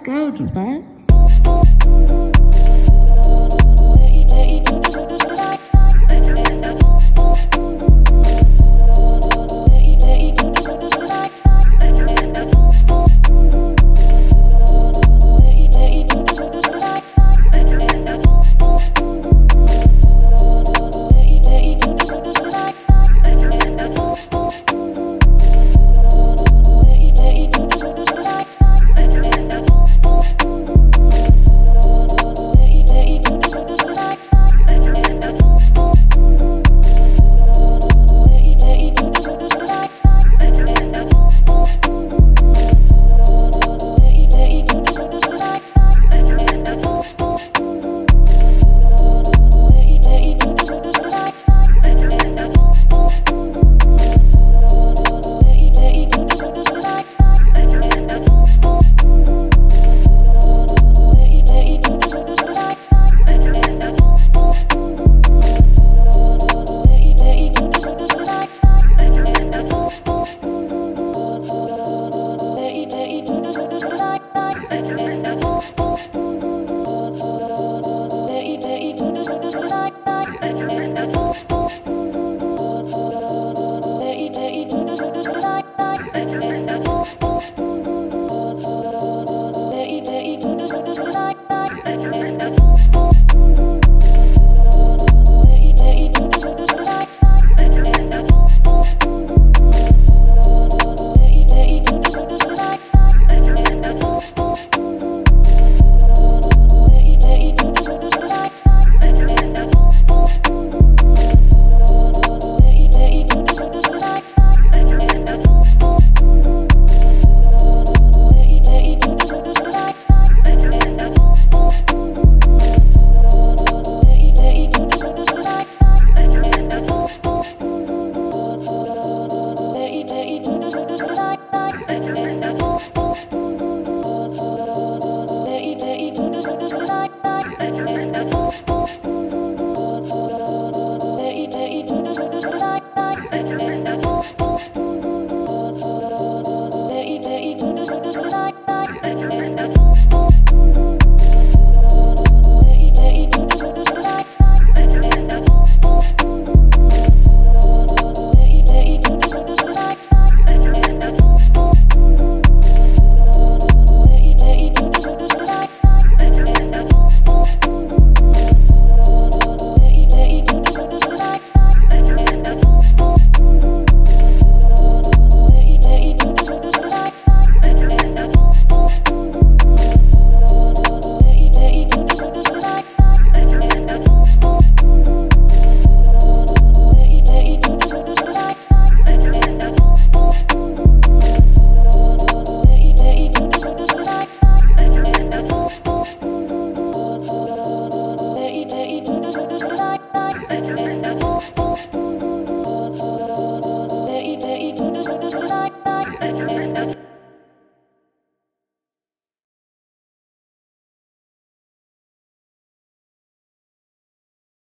scared, right? Oh,